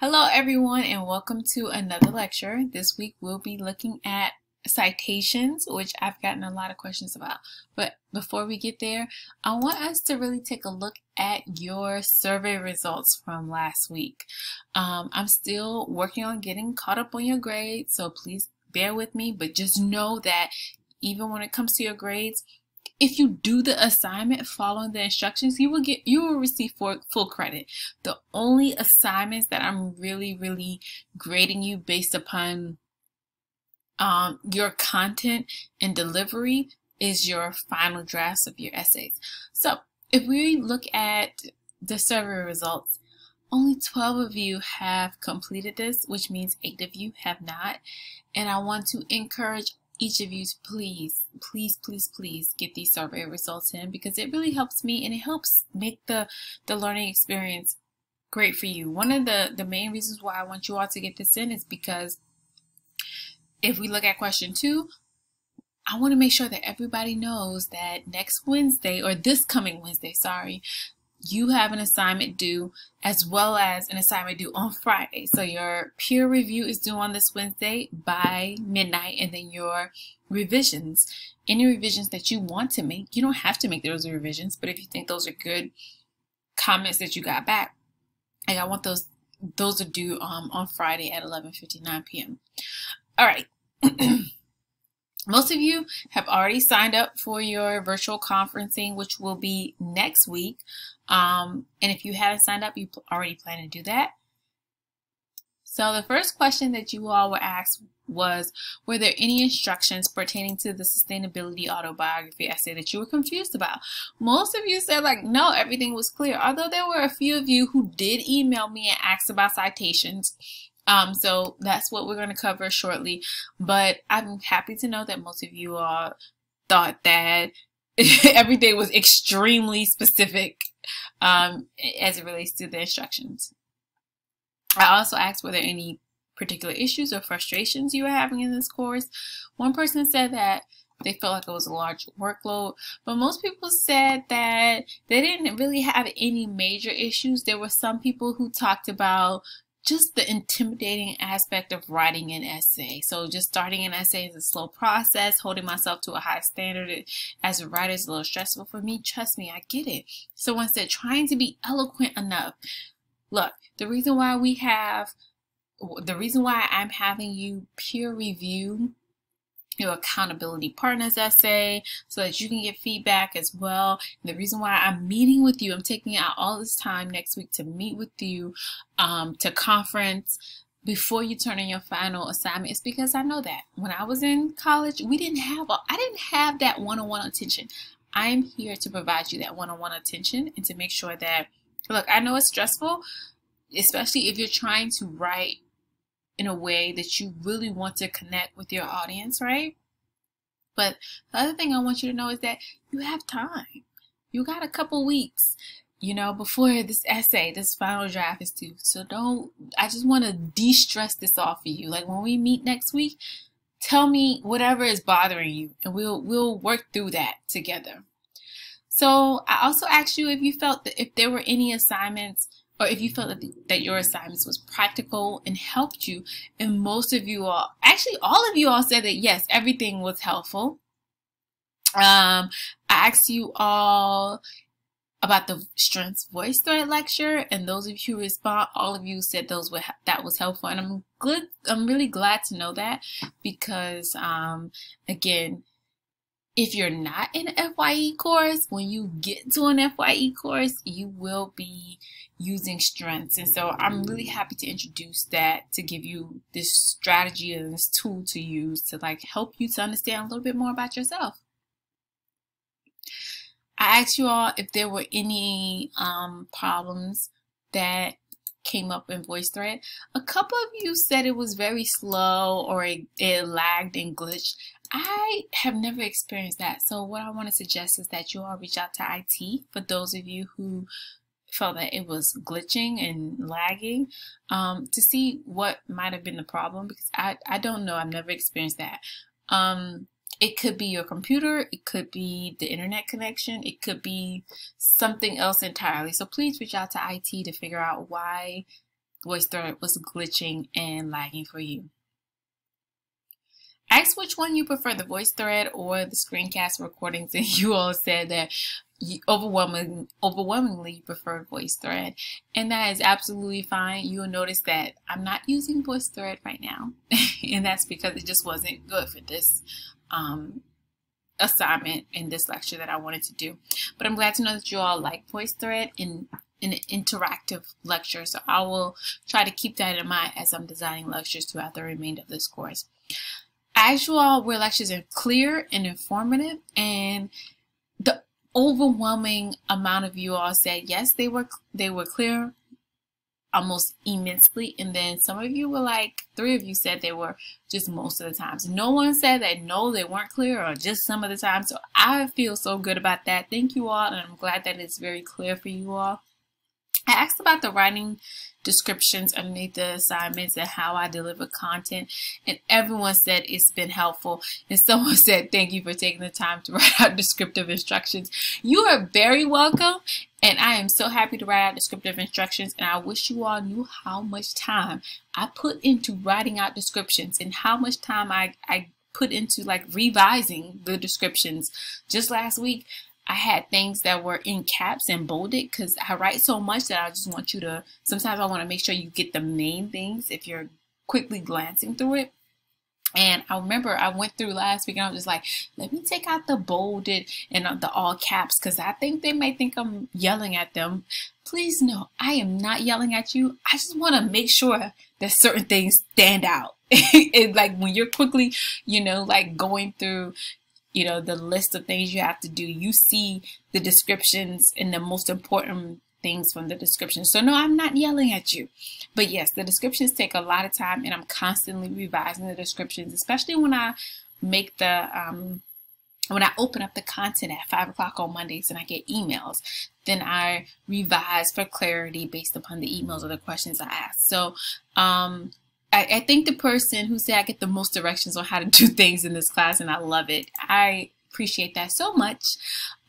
Hello everyone and welcome to another lecture. This week we'll be looking at citations, which I've gotten a lot of questions about. But before we get there, I want us to really take a look at your survey results from last week. Um, I'm still working on getting caught up on your grades, so please bear with me, but just know that even when it comes to your grades, if you do the assignment following the instructions, you will get you will receive full, full credit. The only assignments that I'm really really grading you based upon um, your content and delivery is your final drafts of your essays. So if we look at the survey results, only 12 of you have completed this, which means 8 of you have not. And I want to encourage each of you please, please, please, please get these survey results in because it really helps me and it helps make the, the learning experience great for you. One of the, the main reasons why I want you all to get this in is because if we look at question two, I want to make sure that everybody knows that next Wednesday, or this coming Wednesday, sorry, you have an assignment due as well as an assignment due on Friday. So your peer review is due on this Wednesday by midnight and then your revisions, any revisions that you want to make, you don't have to make those revisions, but if you think those are good comments that you got back, like I want those those are due um, on Friday at 11:59 p.m. All right. Most of you have already signed up for your virtual conferencing, which will be next week. Um, and if you haven't signed up, you already plan to do that. So the first question that you all were asked was, were there any instructions pertaining to the sustainability autobiography essay that you were confused about? Most of you said like, no, everything was clear. Although there were a few of you who did email me and ask about citations. Um, so that's what we're going to cover shortly. But I'm happy to know that most of you all thought that everything was extremely specific um, as it relates to the instructions. I also asked were there any particular issues or frustrations you were having in this course. One person said that they felt like it was a large workload, but most people said that they didn't really have any major issues. There were some people who talked about just the intimidating aspect of writing an essay. So just starting an essay is a slow process. Holding myself to a high standard as a writer is a little stressful for me. Trust me, I get it. Someone said trying to be eloquent enough. Look, the reason why we have, the reason why I'm having you peer review your accountability partners essay so that you can get feedback as well. And the reason why I'm meeting with you, I'm taking out all this time next week to meet with you, um, to conference before you turn in your final assignment is because I know that when I was in college, we didn't have, a, I didn't have that one-on-one attention. I'm here to provide you that one-on-one attention and to make sure that, look, I know it's stressful, especially if you're trying to write in a way that you really want to connect with your audience, right? But the other thing I want you to know is that you have time. You got a couple weeks, you know, before this essay, this final draft is due. So don't, I just want to de stress this off of you. Like when we meet next week, tell me whatever is bothering you and we'll, we'll work through that together. So I also asked you if you felt that if there were any assignments or if you felt that, the, that your assignments was practical and helped you. And most of you all, actually all of you all said that yes, everything was helpful. Um, I asked you all about the strengths VoiceThread lecture and those of you who respond all of you said those were that was helpful and i'm good i'm really glad to know that because um again if you're not in an FYE course, when you get to an FYE course, you will be using strengths. And so I'm really happy to introduce that to give you this strategy and this tool to use to like help you to understand a little bit more about yourself. I asked you all if there were any um, problems that came up in VoiceThread. A couple of you said it was very slow or it, it lagged and glitched. I have never experienced that. So what I want to suggest is that you all reach out to IT for those of you who felt that it was glitching and lagging um, to see what might have been the problem because I, I don't know. I've never experienced that. Um, it could be your computer, it could be the internet connection, it could be something else entirely. So please reach out to IT to figure out why VoiceThread was glitching and lagging for you. Ask which one you prefer, the VoiceThread or the screencast recordings, and you all said that you overwhelming, overwhelmingly you prefer VoiceThread, and that is absolutely fine. You'll notice that I'm not using VoiceThread right now, and that's because it just wasn't good for this um, assignment in this lecture that I wanted to do. But I'm glad to know that you all like VoiceThread in an interactive lecture, so I will try to keep that in mind as I'm designing lectures throughout the remainder of this course. As you all, where lectures are clear and informative, and the overwhelming amount of you all said yes, they were they were clear almost immensely. And then some of you were like, three of you said they were just most of the times. No one said that no, they weren't clear or just some of the time. So I feel so good about that. Thank you all. And I'm glad that it's very clear for you all. I asked about the writing descriptions underneath the assignments and how I deliver content, and everyone said it's been helpful. And someone said, Thank you for taking the time to write out descriptive instructions. You are very welcome, and I am so happy to write out descriptive instructions. And I wish you all knew how much time I put into writing out descriptions and how much time I, I put into like revising the descriptions. Just last week, I had things that were in caps and bolded because I write so much that I just want you to, sometimes I want to make sure you get the main things if you're quickly glancing through it. And I remember I went through last week and I was just like, let me take out the bolded and uh, the all caps because I think they may think I'm yelling at them. Please no, I am not yelling at you. I just want to make sure that certain things stand out. it, like when you're quickly, you know, like going through you know, the list of things you have to do. You see the descriptions and the most important things from the description. So no, I'm not yelling at you. But yes, the descriptions take a lot of time and I'm constantly revising the descriptions, especially when I make the um when I open up the content at five o'clock on Mondays and I get emails, then I revise for clarity based upon the emails or the questions I ask. So um I, I think the person who said I get the most directions on how to do things in this class, and I love it. I appreciate that so much.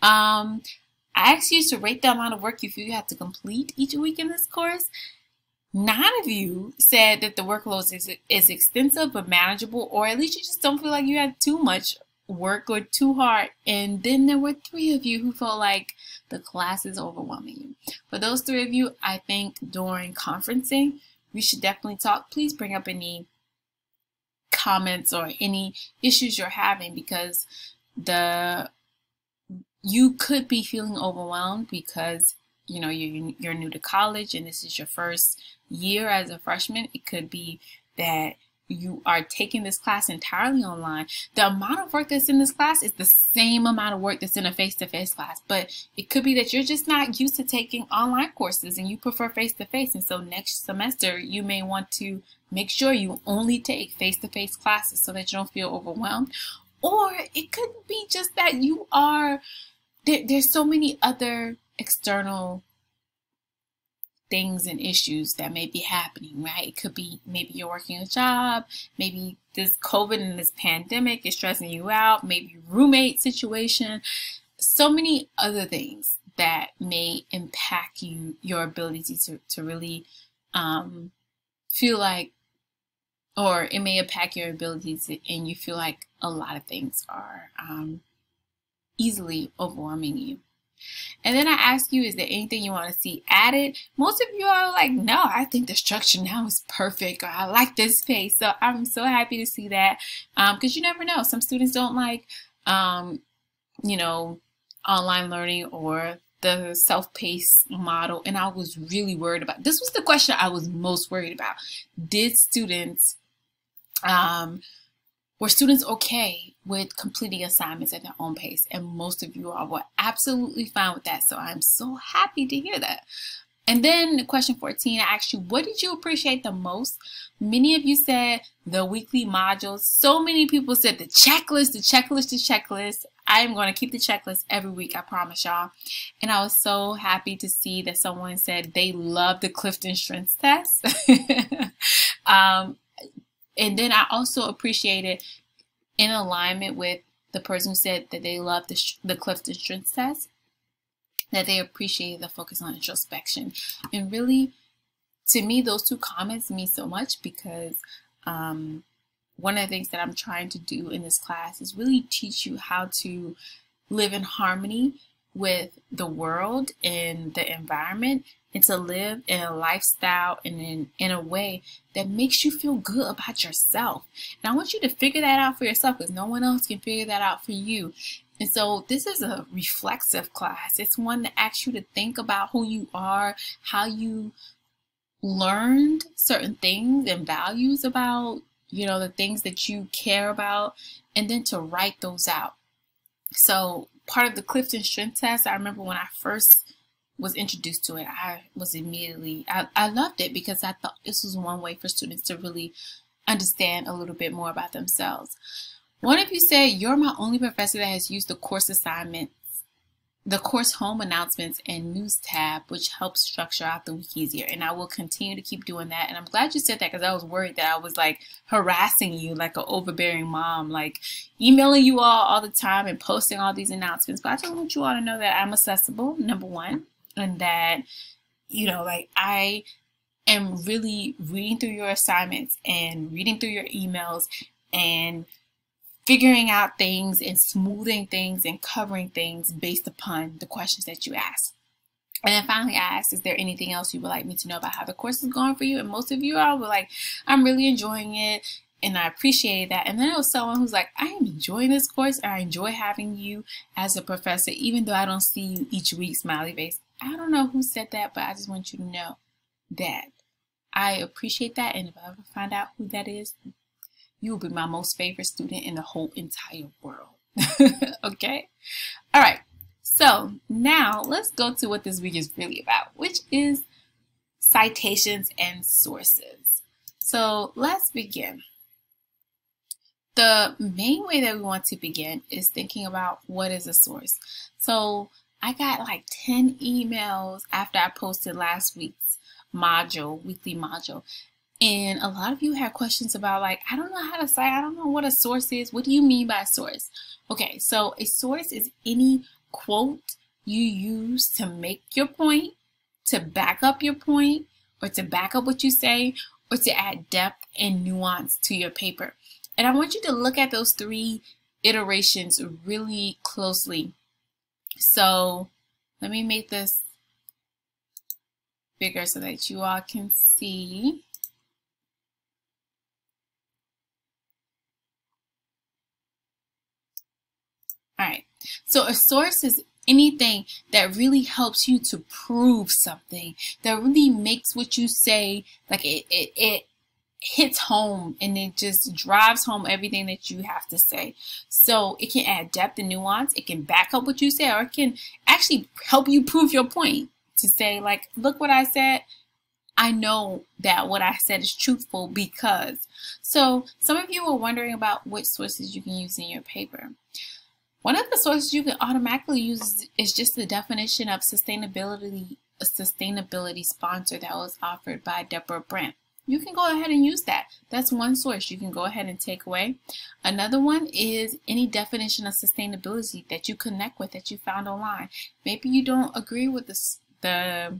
Um, I asked you to rate the amount of work you feel you have to complete each week in this course. Nine of you said that the workload is, is extensive but manageable, or at least you just don't feel like you had too much work or too hard. And then there were three of you who felt like the class is overwhelming you. For those three of you, I think during conferencing, we should definitely talk. Please bring up any comments or any issues you're having because the you could be feeling overwhelmed because you know you're you're new to college and this is your first year as a freshman. It could be that you are taking this class entirely online, the amount of work that's in this class is the same amount of work that's in a face-to-face class. But it could be that you're just not used to taking online courses and you prefer face-to-face. And so next semester, you may want to make sure you only take face-to-face classes so that you don't feel overwhelmed. Or it could be just that you are, there, there's so many other external things and issues that may be happening, right? It could be maybe you're working a job, maybe this COVID and this pandemic is stressing you out, maybe roommate situation, so many other things that may impact you, your ability to, to really um, feel like, or it may impact your abilities and you feel like a lot of things are um, easily overwhelming you. And then I ask you, is there anything you want to see added? Most of you are like, no, I think the structure now is perfect, or I like this pace. So I'm so happy to see that because um, you never know. Some students don't like, um, you know, online learning or the self-paced model. And I was really worried about, this was the question I was most worried about. Did students, um, were students okay with completing assignments at their own pace? And most of you are were absolutely fine with that. So I'm so happy to hear that. And then question 14, I asked you, what did you appreciate the most? Many of you said the weekly modules. So many people said the checklist, the checklist, the checklist. I am going to keep the checklist every week, I promise y'all. And I was so happy to see that someone said they love the Clifton Strengths Test. um, and then I also appreciated in alignment with the person who said that they love the, the Clifton Strengths test, that they appreciated the focus on introspection. And really to me, those two comments mean so much because um, one of the things that I'm trying to do in this class is really teach you how to live in harmony with the world and the environment and to live in a lifestyle and in, in a way that makes you feel good about yourself. And I want you to figure that out for yourself because no one else can figure that out for you. And so this is a reflexive class. It's one that asks you to think about who you are, how you learned certain things and values about, you know, the things that you care about, and then to write those out. So part of the Clifton Strength Test, I remember when I first was introduced to it, I was immediately, I, I loved it because I thought this was one way for students to really understand a little bit more about themselves. One of you said, you're my only professor that has used the course assignments, the course home announcements and news tab, which helps structure out the week easier. And I will continue to keep doing that. And I'm glad you said that because I was worried that I was like harassing you like an overbearing mom, like emailing you all all the time and posting all these announcements. But I just want you all to know that I'm accessible, number one, and that, you know, like I am really reading through your assignments and reading through your emails and figuring out things and smoothing things and covering things based upon the questions that you ask. And then finally, I asked, is there anything else you would like me to know about how the course is going for you? And most of you all were like, I'm really enjoying it. And I appreciated that. And then there was someone who's like, I am enjoying this course. I enjoy having you as a professor, even though I don't see you each week, smiley face. I don't know who said that, but I just want you to know that I appreciate that. And if I ever find out who that is, you will be my most favorite student in the whole entire world. okay? All right. So now let's go to what this week is really about, which is citations and sources. So let's begin. The main way that we want to begin is thinking about what is a source. So I got like 10 emails after I posted last week's module, weekly module, and a lot of you had questions about like, I don't know how to say, I don't know what a source is. What do you mean by source? Okay, so a source is any quote you use to make your point, to back up your point, or to back up what you say, or to add depth and nuance to your paper. And I want you to look at those three iterations really closely. So let me make this bigger so that you all can see. All right. So a source is anything that really helps you to prove something that really makes what you say like it, it, it hits home and it just drives home everything that you have to say. So it can add depth and nuance. It can back up what you say or it can actually help you prove your point to say like, look what I said. I know that what I said is truthful because. So some of you were wondering about which sources you can use in your paper. One of the sources you can automatically use is just the definition of sustainability, a sustainability sponsor that was offered by Deborah Brandt. You can go ahead and use that. That's one source you can go ahead and take away. Another one is any definition of sustainability that you connect with that you found online. Maybe you don't agree with the, the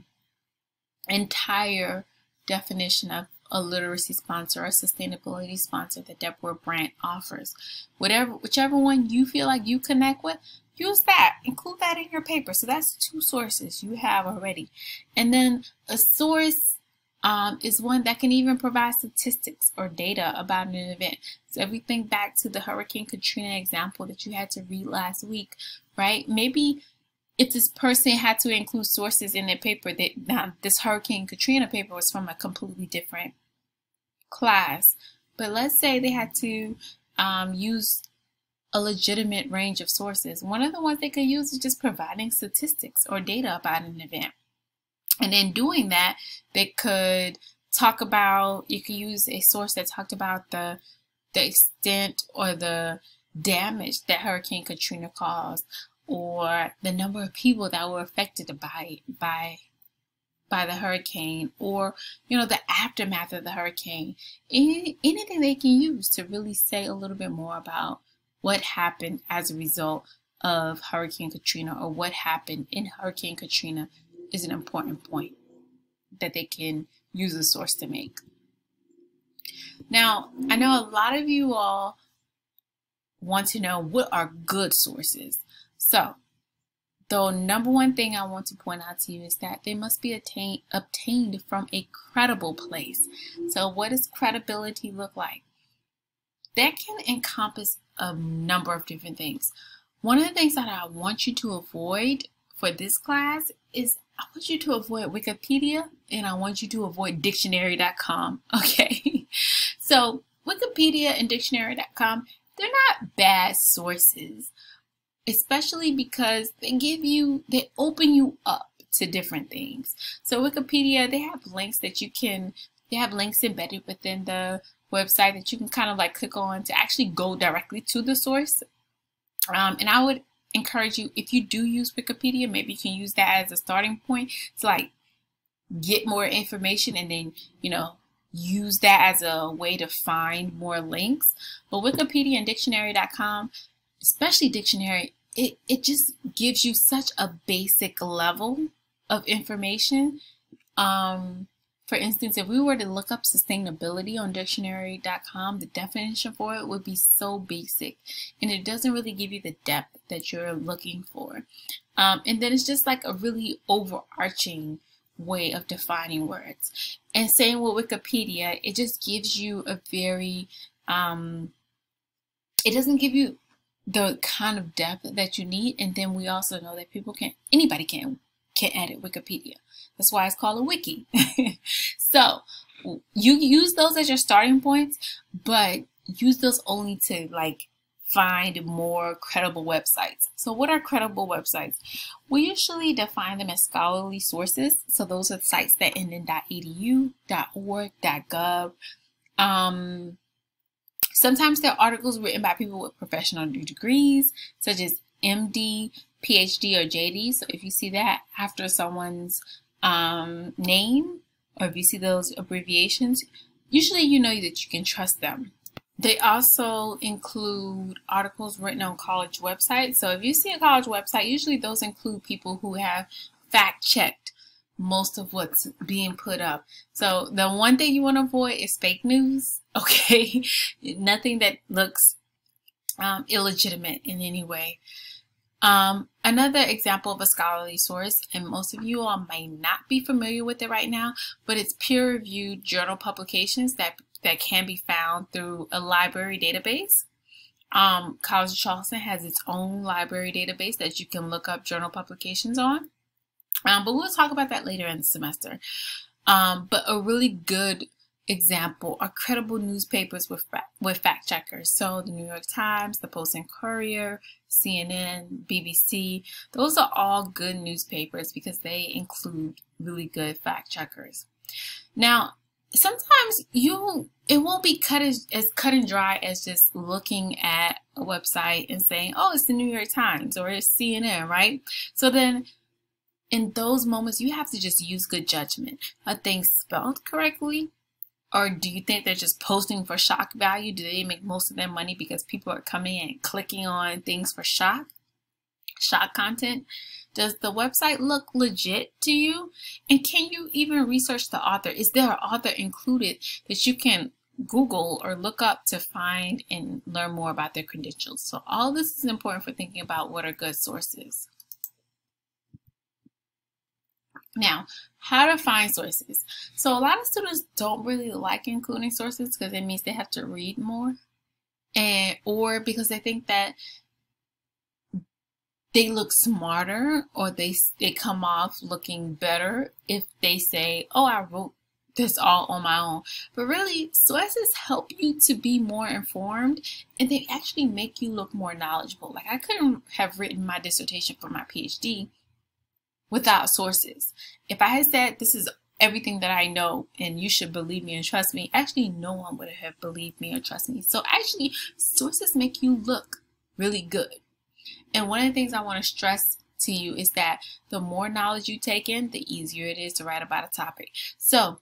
entire definition of a literacy sponsor or sustainability sponsor that Deborah Brandt offers. Whatever, whichever one you feel like you connect with, use that. Include that in your paper. So that's two sources you have already. And then a source um, is one that can even provide statistics or data about an event. So if we think back to the Hurricane Katrina example that you had to read last week, right? Maybe if this person had to include sources in their paper, that now this Hurricane Katrina paper was from a completely different class. But let's say they had to um, use a legitimate range of sources. One of the ones they could use is just providing statistics or data about an event. And in doing that, they could talk about, you could use a source that talked about the, the extent or the damage that Hurricane Katrina caused or the number of people that were affected by, by by the hurricane or you know the aftermath of the hurricane. Any, anything they can use to really say a little bit more about what happened as a result of hurricane katrina or what happened in hurricane katrina is an important point that they can use a source to make. Now, I know a lot of you all want to know what are good sources. So, the number one thing I want to point out to you is that they must be attain, obtained from a credible place. So, what does credibility look like? That can encompass a number of different things. One of the things that I want you to avoid for this class is I want you to avoid Wikipedia and I want you to avoid dictionary.com. Okay. so Wikipedia and dictionary.com, they're not bad sources, especially because they give you, they open you up to different things. So Wikipedia, they have links that you can, they have links embedded within the website that you can kind of like click on to actually go directly to the source. Um, and I would encourage you, if you do use Wikipedia, maybe you can use that as a starting point to like get more information and then, you know, use that as a way to find more links. But Wikipedia and dictionary.com, especially dictionary, it, it just gives you such a basic level of information. Um, for instance, if we were to look up sustainability on dictionary.com, the definition for it would be so basic and it doesn't really give you the depth that you're looking for. Um, and then it's just like a really overarching way of defining words. And same with Wikipedia, it just gives you a very, um, it doesn't give you the kind of depth that you need. And then we also know that people can't, anybody can, can edit Wikipedia. That's why it's called a wiki. so you use those as your starting points, but use those only to like find more credible websites. So what are credible websites? We usually define them as scholarly sources. So those are sites that end in .edu, .org, .gov. Um, sometimes they're articles written by people with professional degrees, such as MD, PhD, or JD. So if you see that after someone's um, name, or if you see those abbreviations, usually you know that you can trust them. They also include articles written on college websites. So if you see a college website, usually those include people who have fact checked most of what's being put up. So the one thing you want to avoid is fake news. Okay. Nothing that looks um, illegitimate in any way. Um, another example of a scholarly source, and most of you all may not be familiar with it right now, but it's peer-reviewed journal publications that, that can be found through a library database. Um, College of Charleston has its own library database that you can look up journal publications on. Um, but we'll talk about that later in the semester. Um, but a really good example are credible newspapers with, with fact checkers. So the New York Times, the Post and Courier, CNN, BBC, those are all good newspapers because they include really good fact checkers. Now, sometimes you it won't be cut as, as cut and dry as just looking at a website and saying, oh, it's the New York Times or it's CNN, right? So then in those moments, you have to just use good judgment. Are things spelled correctly? Or do you think they're just posting for shock value? Do they make most of their money because people are coming and clicking on things for shock? Shock content? Does the website look legit to you? And can you even research the author? Is there an author included that you can Google or look up to find and learn more about their credentials? So all this is important for thinking about what are good sources. Now, how to find sources. So a lot of students don't really like including sources because it means they have to read more and or because they think that they look smarter or they they come off looking better if they say, "Oh, I wrote this all on my own." But really, sources help you to be more informed and they actually make you look more knowledgeable. Like I couldn't have written my dissertation for my PhD without sources. If I had said this is everything that I know and you should believe me and trust me, actually no one would have believed me or trust me. So actually sources make you look really good. And one of the things I want to stress to you is that the more knowledge you take in, the easier it is to write about a topic. So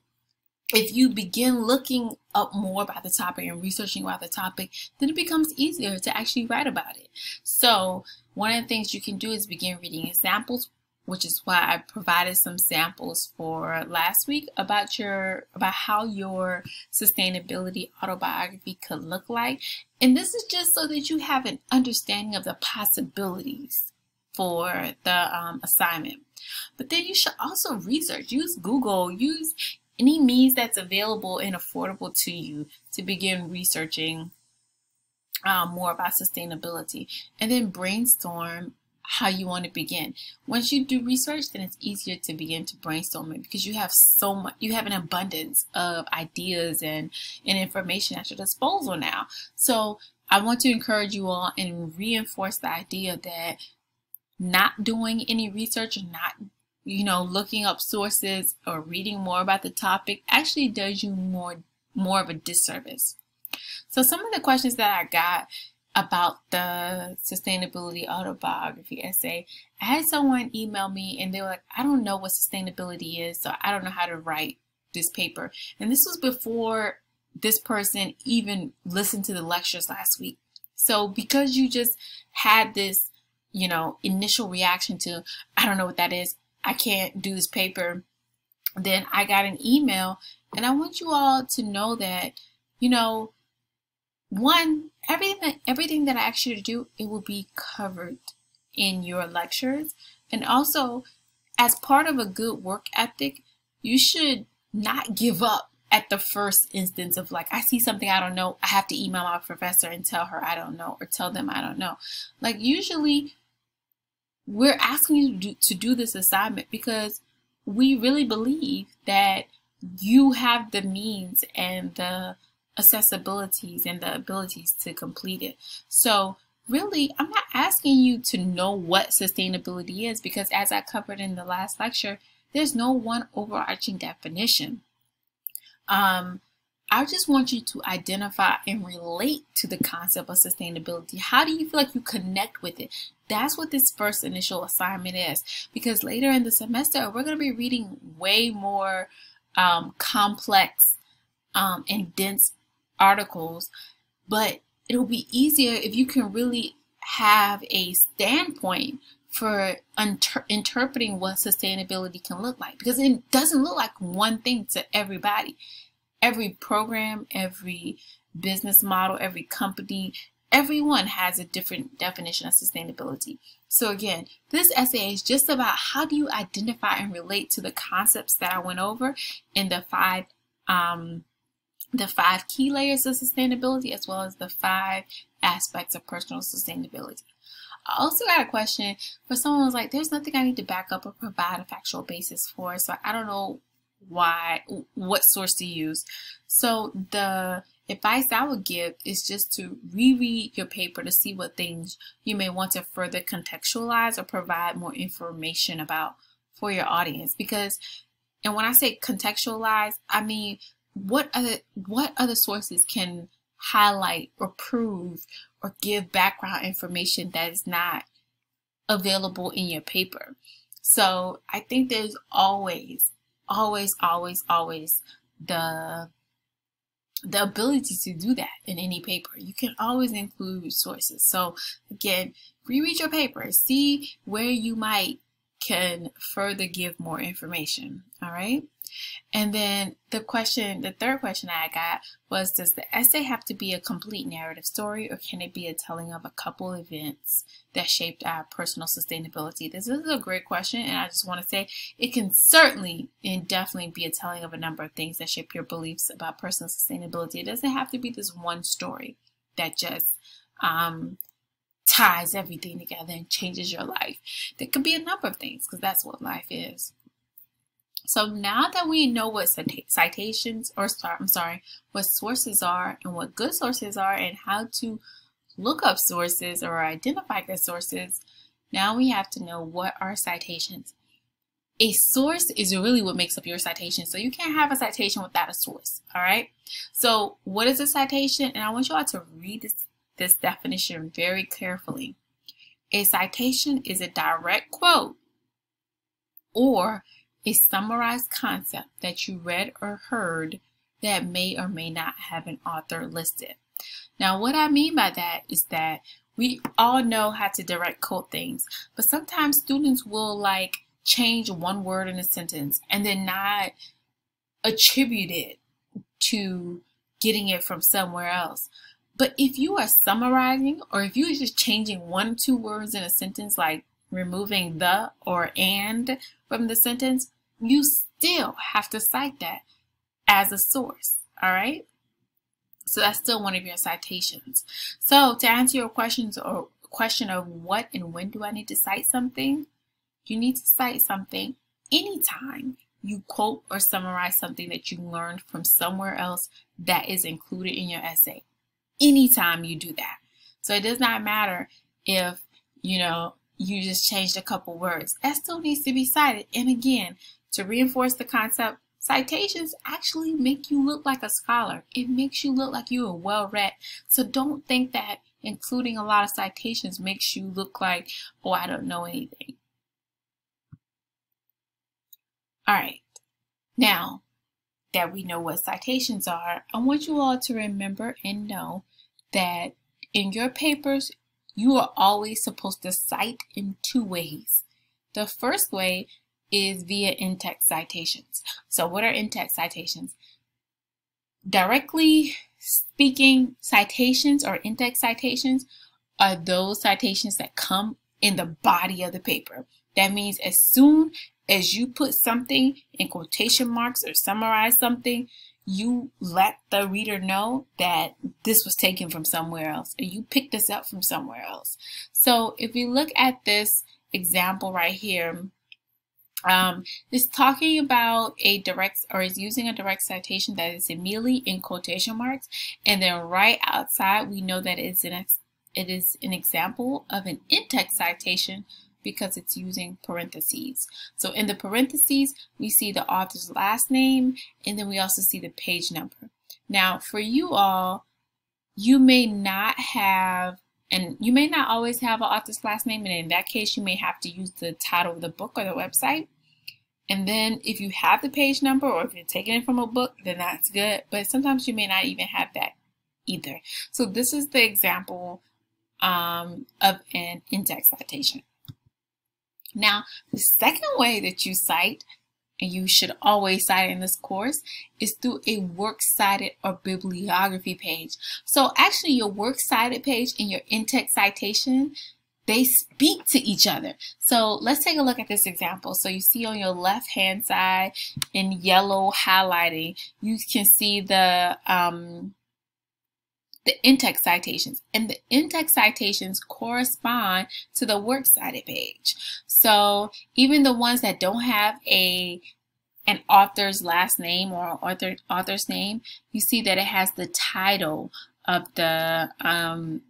if you begin looking up more about the topic and researching about the topic, then it becomes easier to actually write about it. So one of the things you can do is begin reading examples which is why I provided some samples for last week about your about how your sustainability autobiography could look like. And this is just so that you have an understanding of the possibilities for the um, assignment. But then you should also research, use Google, use any means that's available and affordable to you to begin researching um, more about sustainability and then brainstorm how you want to begin. Once you do research, then it's easier to begin to brainstorm it because you have so much, you have an abundance of ideas and, and information at your disposal now. So I want to encourage you all and reinforce the idea that not doing any research not you know looking up sources or reading more about the topic actually does you more more of a disservice so some of the questions that i got about the sustainability autobiography essay i had someone email me and they were like i don't know what sustainability is so i don't know how to write this paper and this was before this person even listened to the lectures last week so because you just had this you know, initial reaction to, I don't know what that is. I can't do this paper. Then I got an email and I want you all to know that, you know, one, everything everything that I ask you to do, it will be covered in your lectures. And also, as part of a good work ethic, you should not give up at the first instance of like, I see something I don't know, I have to email my professor and tell her I don't know or tell them I don't know. Like, usually we're asking you to do, to do this assignment because we really believe that you have the means and the accessibilities and the abilities to complete it. So really, I'm not asking you to know what sustainability is because as I covered in the last lecture, there's no one overarching definition. Um, I just want you to identify and relate to the concept of sustainability. How do you feel like you connect with it? That's what this first initial assignment is. Because later in the semester, we're going to be reading way more um, complex um, and dense articles, but it'll be easier if you can really have a standpoint for inter interpreting what sustainability can look like because it doesn't look like one thing to everybody every program, every business model, every company, everyone has a different definition of sustainability. So again, this essay is just about how do you identify and relate to the concepts that I went over in the five um, the five key layers of sustainability as well as the five aspects of personal sustainability. I also got a question for someone who's like, there's nothing I need to back up or provide a factual basis for, so I don't know why what source to use. So the advice I would give is just to reread your paper to see what things you may want to further contextualize or provide more information about for your audience because and when I say contextualize, I mean what other what other sources can highlight or prove or give background information that is not available in your paper. So I think there's always always, always, always the the ability to do that in any paper. You can always include sources. So again, reread your paper, see where you might can further give more information. All right. And then the question, the third question I got was, does the essay have to be a complete narrative story or can it be a telling of a couple events that shaped our personal sustainability? This is a great question and I just want to say it can certainly and definitely be a telling of a number of things that shape your beliefs about personal sustainability. It doesn't have to be this one story that just um, ties everything together and changes your life. There could be a number of things because that's what life is. So now that we know what citations, or I'm sorry, what sources are and what good sources are and how to look up sources or identify good sources, now we have to know what are citations. A source is really what makes up your citation. So you can't have a citation without a source, all right? So what is a citation? And I want you all to read this, this definition very carefully. A citation is a direct quote or a summarized concept that you read or heard that may or may not have an author listed. Now, what I mean by that is that we all know how to direct quote things, but sometimes students will like change one word in a sentence and then not attribute it to getting it from somewhere else. But if you are summarizing or if you're just changing one or two words in a sentence, like removing the or and from the sentence, you still have to cite that as a source. All right. So that's still one of your citations. So to answer your questions or question of what and when do I need to cite something, you need to cite something anytime you quote or summarize something that you learned from somewhere else that is included in your essay. Anytime you do that. So it does not matter if, you know, you just changed a couple words. That still needs to be cited. And again, to reinforce the concept, citations actually make you look like a scholar. It makes you look like you are well read. So don't think that including a lot of citations makes you look like, oh, I don't know anything. All right. Now that we know what citations are, I want you all to remember and know that in your papers, you are always supposed to cite in two ways. The first way is via in-text citations. So what are in-text citations? Directly speaking, citations or in-text citations are those citations that come in the body of the paper. That means as soon as you put something in quotation marks or summarize something, you let the reader know that this was taken from somewhere else and you picked this up from somewhere else. So if we look at this example right here, um, it's talking about a direct or is using a direct citation that is immediately in quotation marks and then right outside we know that it's an it is an example of an in-text citation because it's using parentheses. So in the parentheses, we see the author's last name, and then we also see the page number. Now, for you all, you may not have, and you may not always have an author's last name, and in that case, you may have to use the title of the book or the website. And then if you have the page number or if you're taking it from a book, then that's good. But sometimes you may not even have that either. So this is the example um, of an in-text citation. Now, the second way that you cite, and you should always cite in this course, is through a works cited or bibliography page. So actually your works cited page and your in-text citation, they speak to each other. So let's take a look at this example. So you see on your left hand side in yellow highlighting, you can see the um, the in-text citations. And the in-text citations correspond to the works cited page. So even the ones that don't have a an author's last name or author author's name, you see that it has the title of the um,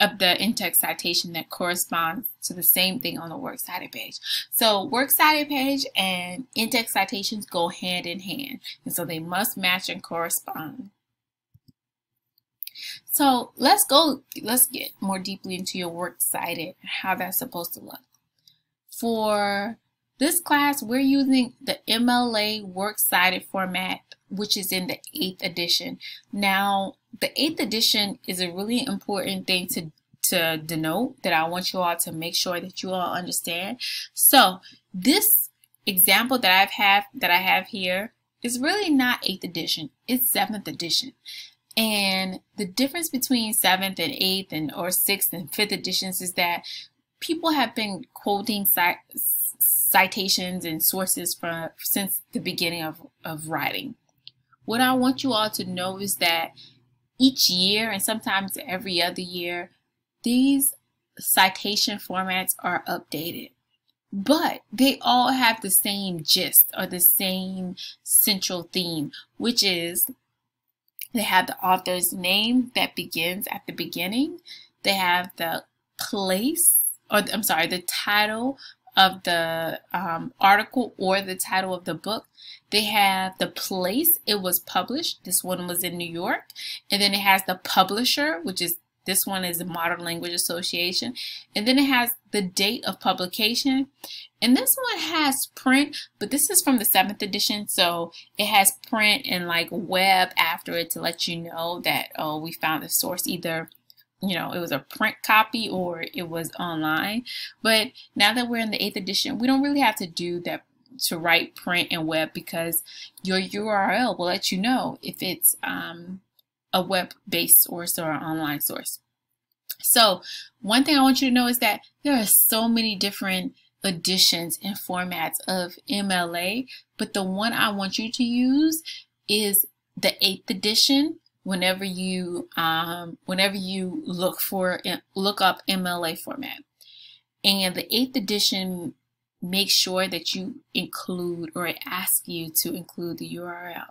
of the in-text citation that corresponds to the same thing on the works cited page. So works cited page and in-text citations go hand in hand, and so they must match and correspond. So let's go, let's get more deeply into your works cited and how that's supposed to look. For this class, we're using the MLA works cited format, which is in the 8th edition. Now, the 8th edition is a really important thing to, to denote that I want you all to make sure that you all understand. So this example that I've have that I have here is really not 8th edition, it's 7th edition. And the difference between 7th and 8th and or 6th and 5th editions is that people have been quoting citations and sources from since the beginning of, of writing. What I want you all to know is that each year and sometimes every other year, these citation formats are updated. But they all have the same gist or the same central theme, which is they have the author's name that begins at the beginning. They have the place, or I'm sorry, the title of the um, article or the title of the book. They have the place it was published. This one was in New York. And then it has the publisher, which is this one is the Modern Language Association. And then it has the date of publication. And this one has print, but this is from the seventh edition. So it has print and like web after it to let you know that, oh, we found the source either you know, it was a print copy or it was online. But now that we're in the eighth edition, we don't really have to do that to write print and web because your URL will let you know if it's um, a web-based source or an online source. So one thing I want you to know is that there are so many different editions and formats of MLA, but the one I want you to use is the eighth edition whenever you um, whenever you look for look up MLA format. And the eighth edition makes sure that you include or it asks you to include the URL.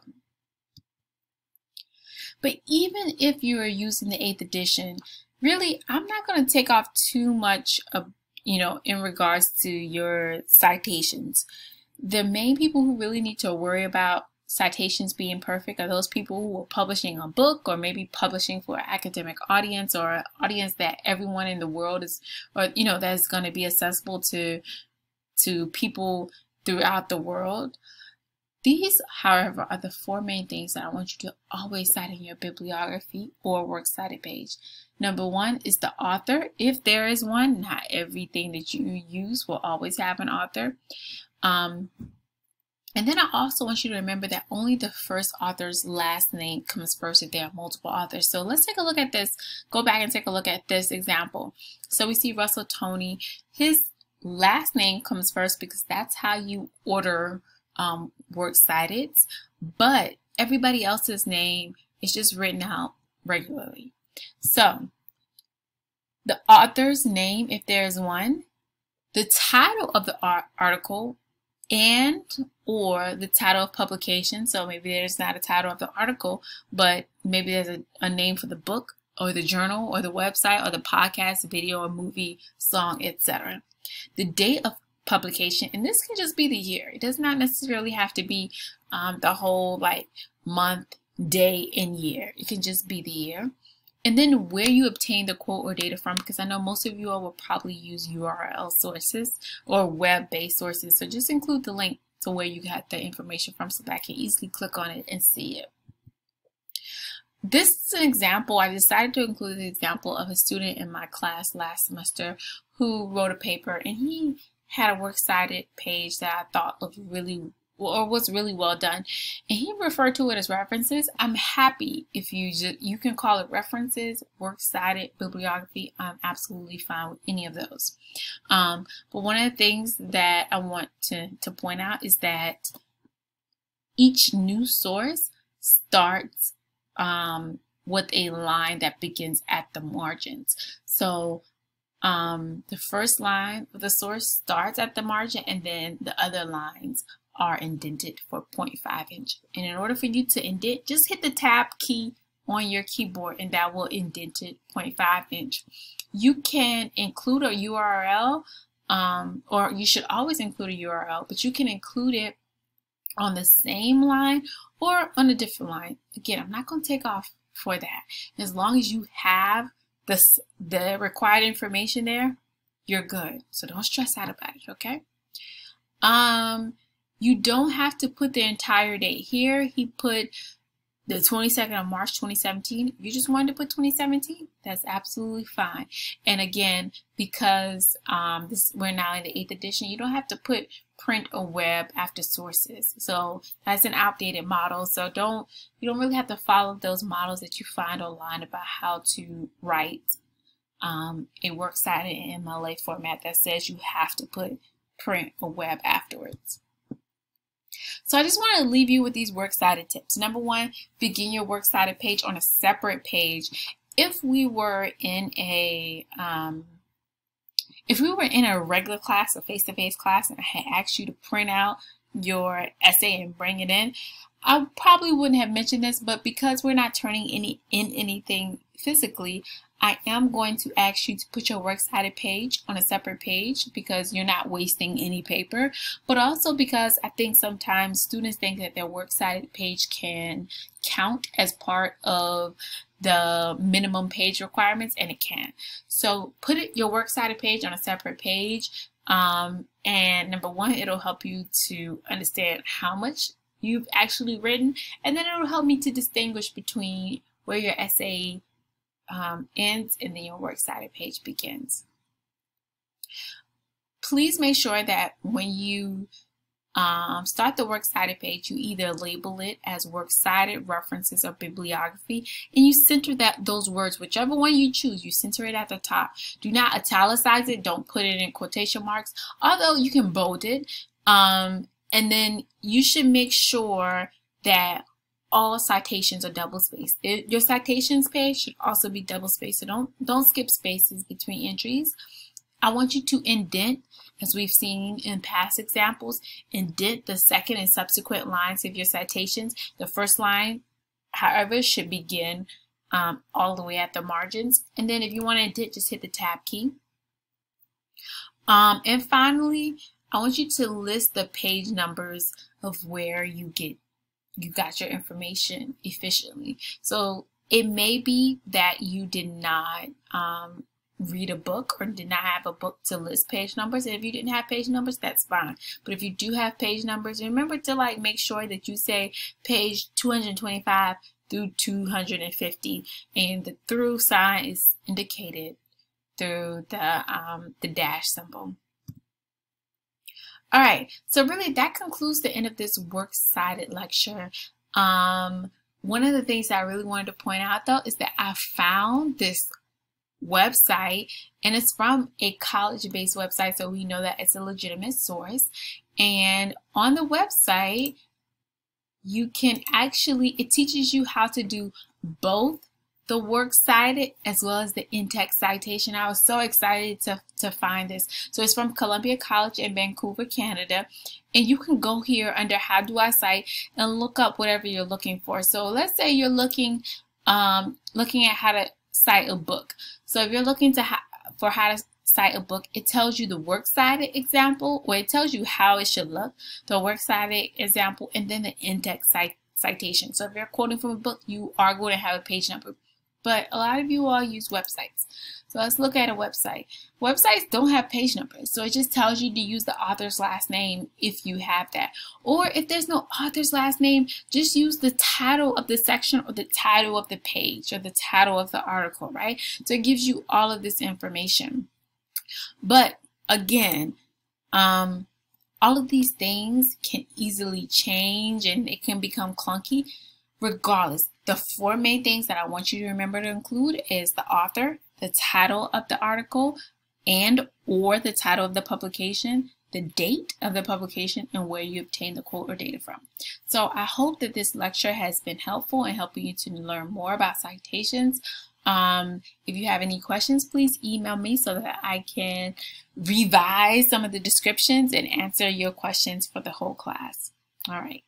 But even if you are using the eighth edition, really, I'm not going to take off too much of, you know, in regards to your citations. The main people who really need to worry about citations being perfect are those people who are publishing a book or maybe publishing for an academic audience or an audience that everyone in the world is or you know that's going to be accessible to to people throughout the world these however are the four main things that i want you to always cite in your bibliography or works cited page number one is the author if there is one not everything that you use will always have an author um, and then I also want you to remember that only the first author's last name comes first if there are multiple authors. So let's take a look at this. Go back and take a look at this example. So we see Russell Toney. His last name comes first because that's how you order um, works cited. But everybody else's name is just written out regularly. So the author's name, if there's one, the title of the article and or the title of publication. So maybe there's not a title of the article, but maybe there's a, a name for the book or the journal or the website or the podcast, video or movie, song, etc. The date of publication, and this can just be the year. It does not necessarily have to be um, the whole like month, day, and year. It can just be the year. And then where you obtain the quote or data from, because I know most of you all will probably use URL sources or web-based sources. So just include the link to where you got the information from so that I can easily click on it and see it. This is an example. I decided to include the example of a student in my class last semester who wrote a paper and he had a works cited page that I thought looked really or was really well done. And he referred to it as references. I'm happy if you just you can call it references works cited bibliography. I'm absolutely fine with any of those. Um, but one of the things that i want to to point out is that each new source starts um, with a line that begins at the margins. So um, the first line of the source starts at the margin and then the other lines are indented for 0.5 inch. And in order for you to indent, just hit the tab key on your keyboard and that will indent it 0.5 inch. You can include a URL um, or you should always include a URL, but you can include it on the same line or on a different line. Again, I'm not going to take off for that. As long as you have the, the required information there, you're good. So don't stress out about it, okay? Um, you don't have to put the entire date. Here he put the 22nd of March 2017. you just wanted to put 2017, that's absolutely fine. And again, because um, this we're now in the 8th edition, you don't have to put print or web after sources. So that's an outdated model. So don't you don't really have to follow those models that you find online about how to write um, a works cited in MLA format that says you have to put print or web afterwards. So I just want to leave you with these works cited tips. Number one, begin your works cited page on a separate page. If we were in a um, if we were in a regular class, a face-to-face -face class, and I had asked you to print out your essay and bring it in, I probably wouldn't have mentioned this, but because we're not turning any in anything physically, I am going to ask you to put your works cited page on a separate page because you're not wasting any paper, but also because I think sometimes students think that their works cited page can count as part of the minimum page requirements and it can. So put it, your works cited page on a separate page. Um, and number one, it'll help you to understand how much you've actually written, and then it'll help me to distinguish between where your essay um, ends and then your works cited page begins. Please make sure that when you um, start the works cited page, you either label it as works cited, references, or bibliography, and you center that those words, whichever one you choose, you center it at the top. Do not italicize it. Don't put it in quotation marks, although you can bold it. Um, and then you should make sure that all citations are double spaced. Your citations page should also be double spaced, so don't don't skip spaces between entries. I want you to indent, as we've seen in past examples, indent the second and subsequent lines of your citations. The first line, however, should begin um, all the way at the margins. And then if you want to indent, just hit the tab key. Um, and finally, I want you to list the page numbers of where you get you got your information efficiently. So it may be that you did not um, read a book or did not have a book to list page numbers. And if you didn't have page numbers, that's fine. But if you do have page numbers, remember to like make sure that you say page 225 through 250 and the through sign is indicated through the um, the dash symbol. All right, so really that concludes the end of this works cited lecture. Um, one of the things that I really wanted to point out though is that I found this website and it's from a college-based website so we know that it's a legitimate source and on the website you can actually it teaches you how to do both the works cited as well as the in-text citation. I was so excited to, to find this. So it's from Columbia College in Vancouver, Canada. And you can go here under how do I cite and look up whatever you're looking for. So let's say you're looking um, looking at how to cite a book. So if you're looking to for how to cite a book, it tells you the works cited example, or it tells you how it should look, the works cited example, and then the in-text cite citation. So if you're quoting from a book, you are going to have a page number but a lot of you all use websites. So let's look at a website. Websites don't have page numbers, so it just tells you to use the author's last name if you have that. Or if there's no author's last name, just use the title of the section or the title of the page or the title of the article, right? So it gives you all of this information. But again, um, all of these things can easily change and it can become clunky regardless. The four main things that I want you to remember to include is the author, the title of the article, and or the title of the publication, the date of the publication, and where you obtain the quote or data from. So I hope that this lecture has been helpful in helping you to learn more about citations. Um, if you have any questions, please email me so that I can revise some of the descriptions and answer your questions for the whole class. All right.